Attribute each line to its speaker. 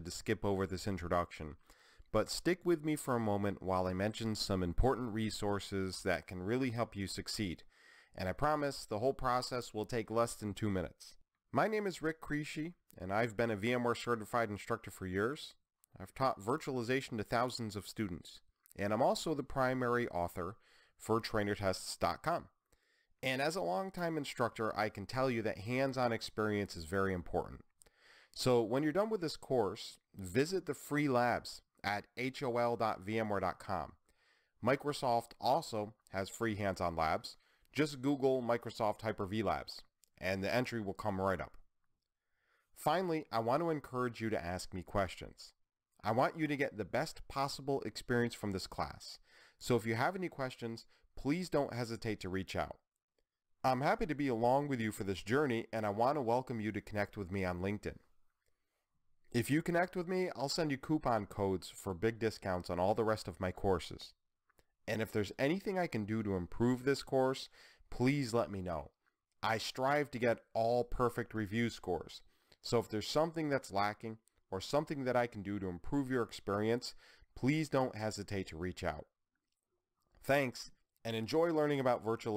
Speaker 1: to skip over this introduction, but stick with me for a moment while I mention some important resources that can really help you succeed. And I promise the whole process will take less than two minutes. My name is Rick Crisci, and I've been a VMware certified instructor for years. I've taught virtualization to thousands of students, and I'm also the primary author for trainertests.com. And as a longtime instructor, I can tell you that hands-on experience is very important. So when you're done with this course, visit the free labs at hol.vmware.com. Microsoft also has free hands-on labs. Just Google Microsoft Hyper-V Labs and the entry will come right up. Finally, I want to encourage you to ask me questions. I want you to get the best possible experience from this class. So if you have any questions, please don't hesitate to reach out. I'm happy to be along with you for this journey and I want to welcome you to connect with me on LinkedIn. If you connect with me, I'll send you coupon codes for big discounts on all the rest of my courses. And if there's anything I can do to improve this course, please let me know. I strive to get all perfect review scores. So if there's something that's lacking or something that I can do to improve your experience, please don't hesitate to reach out. Thanks and enjoy learning about virtualization.